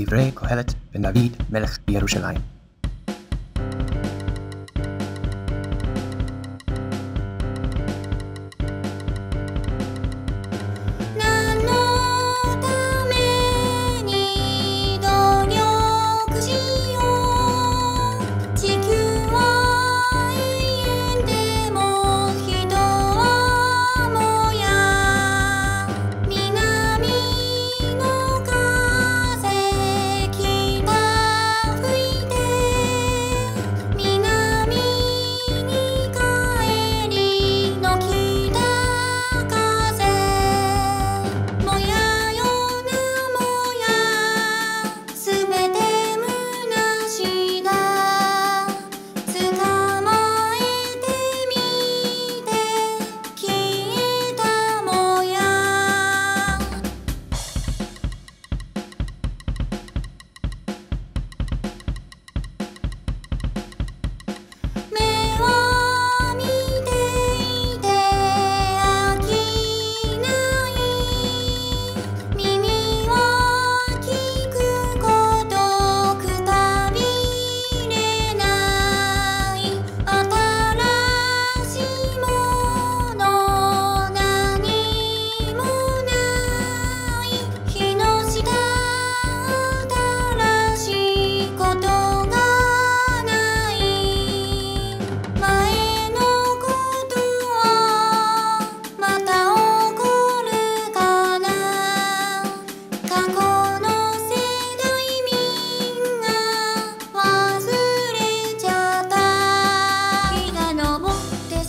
דברי קהלת בן דוד מלך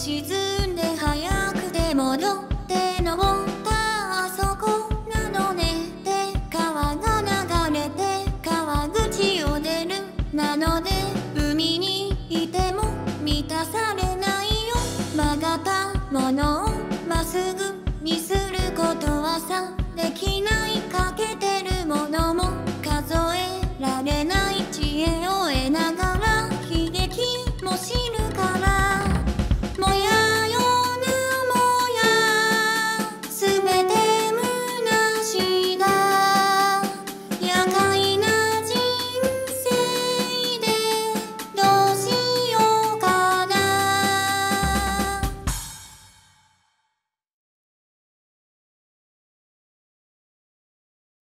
沈んで早くて戻って登ったあそこなのねで川が流れて川口を出るなので海にいても満たされないよ曲がたものをまっすぐにすることはさできない